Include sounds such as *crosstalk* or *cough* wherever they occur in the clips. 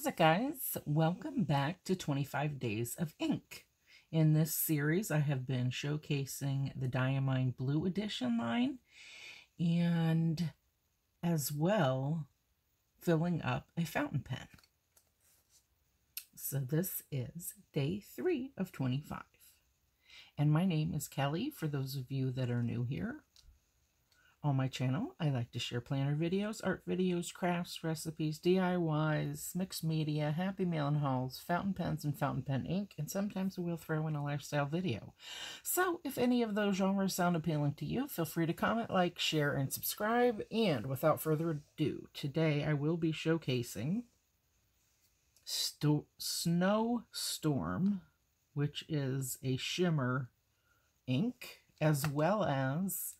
How's it, guys? Welcome back to 25 Days of Ink. In this series, I have been showcasing the Diamine Blue Edition line and as well filling up a fountain pen. So this is day three of 25. And my name is Kelly, for those of you that are new here. On my channel, I like to share planner videos, art videos, crafts, recipes, DIYs, mixed media, happy mailing hauls, fountain pens, and fountain pen ink, and sometimes we'll throw in a lifestyle video. So, if any of those genres sound appealing to you, feel free to comment, like, share, and subscribe. And without further ado, today I will be showcasing Sto Snow Storm, which is a shimmer ink, as well as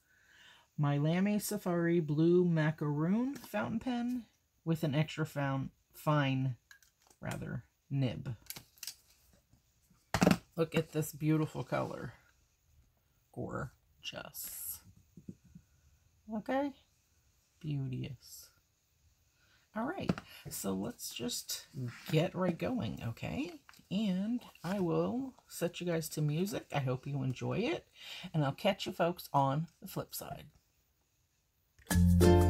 my Lamy Safari Blue Macaron fountain pen with an extra found, fine, rather, nib. Look at this beautiful color. Gorgeous. Okay? Beauteous. All right, so let's just get right going, okay? And I will set you guys to music. I hope you enjoy it. And I'll catch you folks on the flip side. Folks.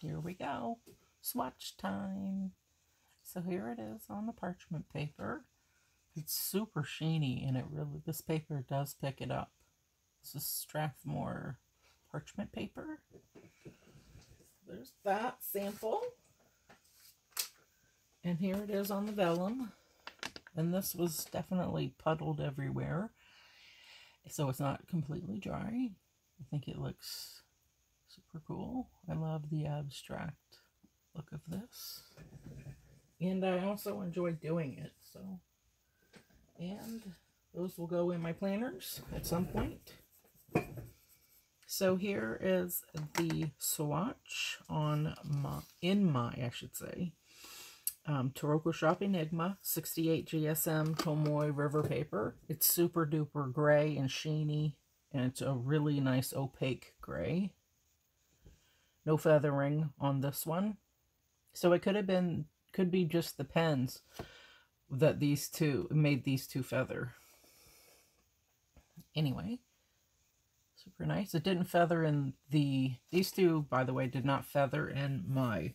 Here we go. Swatch time. So here it is on the parchment paper. It's super sheeny and it really, this paper does pick it up. This is Strathmore parchment paper. There's that sample. And here it is on the vellum. And this was definitely puddled everywhere. So it's not completely dry. I think it looks super cool. I love the abstract look of this. And I also enjoy doing it, so. And those will go in my planners at some point. So here is the swatch on my, in my, I should say, um, Taroko Shop Enigma 68 GSM Tomoe River Paper. It's super duper gray and sheeny, and it's a really nice opaque gray. No feathering on this one. So it could have been, could be just the pens that these two, made these two feather. Anyway, super nice. It didn't feather in the, these two, by the way, did not feather in my,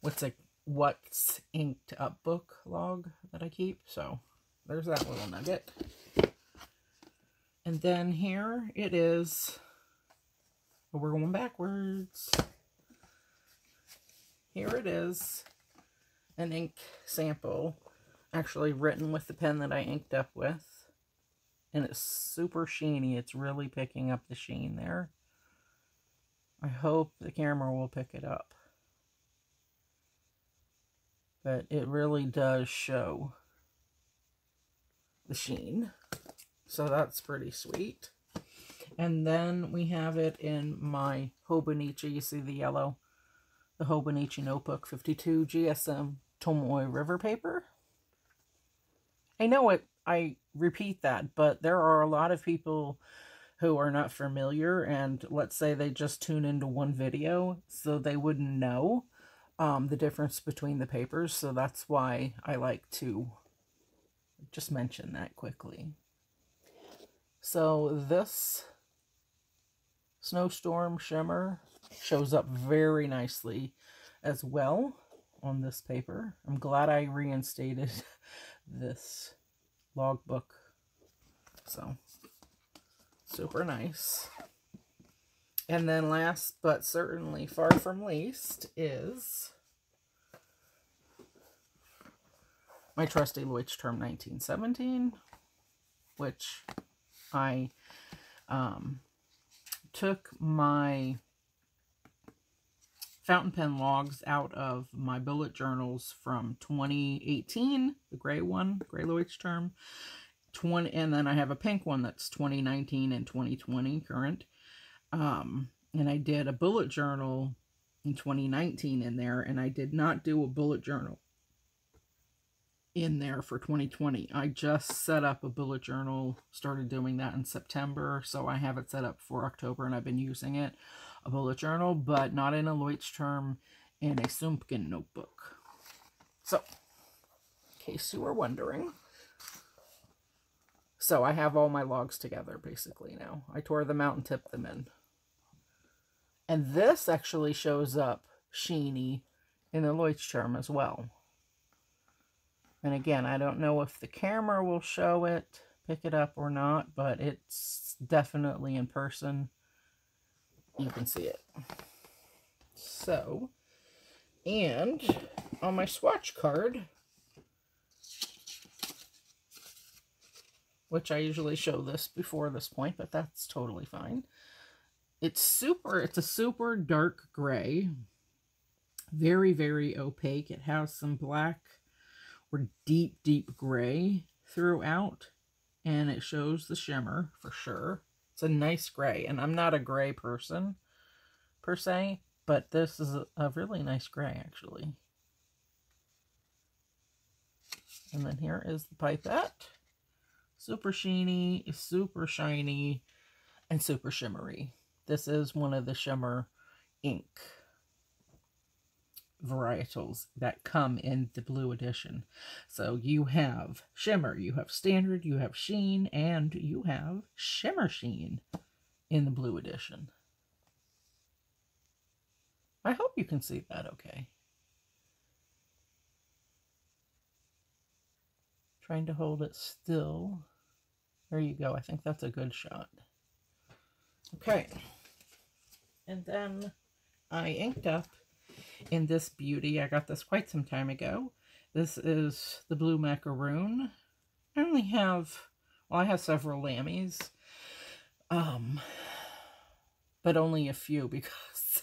what's it, what's inked up book log that I keep. So there's that little nugget. And then here it is. We're going backwards. Here it is. An ink sample. Actually written with the pen that I inked up with. And it's super sheeny. It's really picking up the sheen there. I hope the camera will pick it up but it really does show the sheen. So that's pretty sweet. And then we have it in my Hobonichi. You see the yellow? The Hobonichi Notebook 52 GSM Tomoe River paper. I know it, I repeat that, but there are a lot of people who are not familiar and let's say they just tune into one video so they wouldn't know um, the difference between the papers, so that's why I like to just mention that quickly. So this Snowstorm Shimmer shows up very nicely as well on this paper. I'm glad I reinstated *laughs* this logbook. So, super nice. And then last but certainly far from least is my trusty Leuchtturm 1917, which I um, took my fountain pen logs out of my bullet journals from 2018, the gray one, gray Leuchtturm, 20, and then I have a pink one that's 2019 and 2020 current. Um, and I did a bullet journal in 2019 in there, and I did not do a bullet journal in there for 2020. I just set up a bullet journal, started doing that in September, so I have it set up for October, and I've been using it, a bullet journal, but not in a Leuchtturm, in a Sumpken notebook. So, in case you were wondering. So I have all my logs together, basically, now. I tore them out and tipped them in. And this actually shows up sheeny in the Leuchtturm as well. And again, I don't know if the camera will show it, pick it up or not, but it's definitely in person. You can see it. So, and on my swatch card, which I usually show this before this point, but that's totally fine. It's super, it's a super dark gray. Very, very opaque. It has some black or deep, deep gray throughout. And it shows the shimmer for sure. It's a nice gray. And I'm not a gray person per se. But this is a, a really nice gray actually. And then here is the pipette. Super sheeny, super shiny, and super shimmery. This is one of the Shimmer ink varietals that come in the blue edition. So you have Shimmer, you have Standard, you have Sheen, and you have Shimmer Sheen in the blue edition. I hope you can see that okay. Trying to hold it still. There you go. I think that's a good shot. Okay. And then I inked up in this beauty. I got this quite some time ago. This is the Blue Macaron. I only have, well, I have several Lamys. Um, but only a few *laughs* because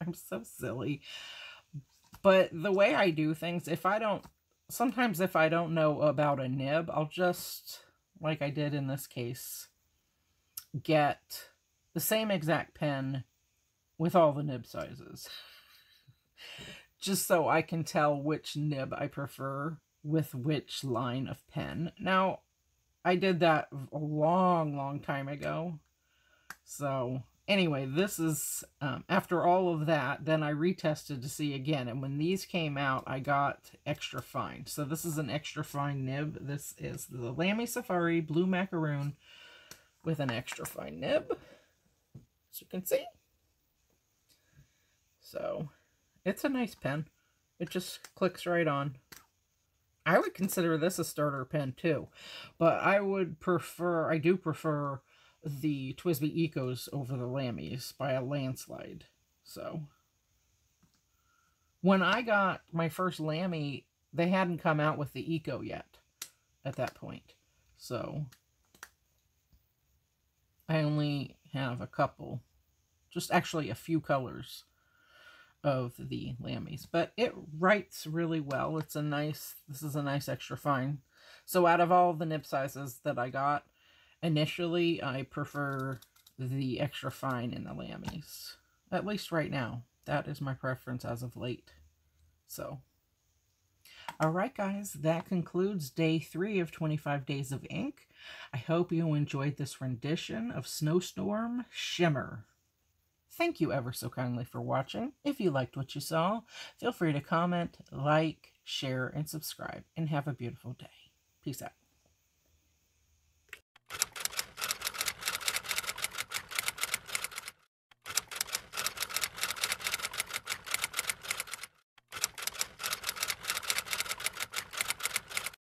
I'm so silly. But the way I do things, if I don't, sometimes if I don't know about a nib, I'll just, like I did in this case, get the same exact pen with all the nib sizes. *laughs* just so I can tell which nib I prefer with which line of pen. Now, I did that a long, long time ago. So, anyway, this is, um, after all of that, then I retested to see again. And when these came out, I got extra fine. So this is an extra fine nib. This is the Lamy Safari Blue Macaron with an extra fine nib. As you can see. So, it's a nice pen. It just clicks right on. I would consider this a starter pen too, but I would prefer, I do prefer the TWSBI Ecos over the Lamys by a landslide. So, when I got my first Lamy, they hadn't come out with the Eco yet at that point. So, I only have a couple, just actually a few colors of the Lamys. But it writes really well. It's a nice, this is a nice extra fine. So out of all the nib sizes that I got, initially I prefer the extra fine in the Lamys. At least right now. That is my preference as of late. So, alright guys, that concludes day three of 25 Days of Ink. I hope you enjoyed this rendition of Snowstorm Shimmer. Thank you ever so kindly for watching. If you liked what you saw, feel free to comment, like, share, and subscribe, and have a beautiful day. Peace out.